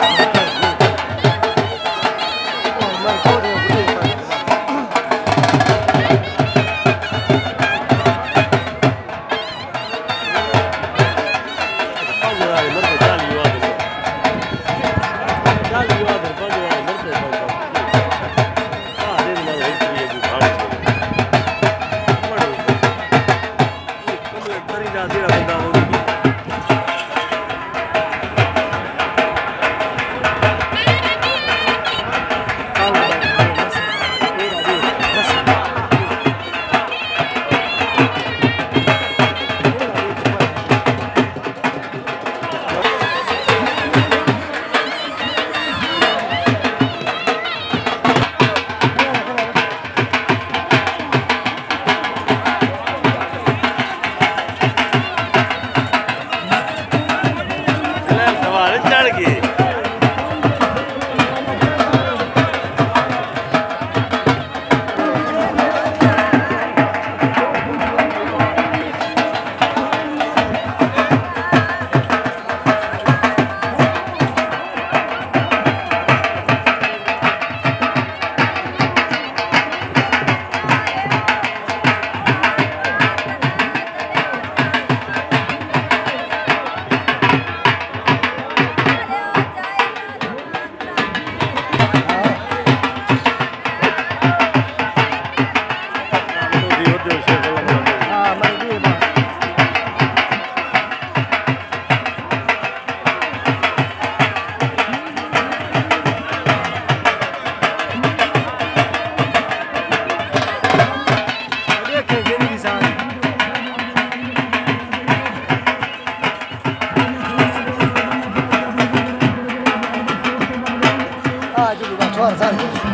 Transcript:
Thank you. 是把车上上去。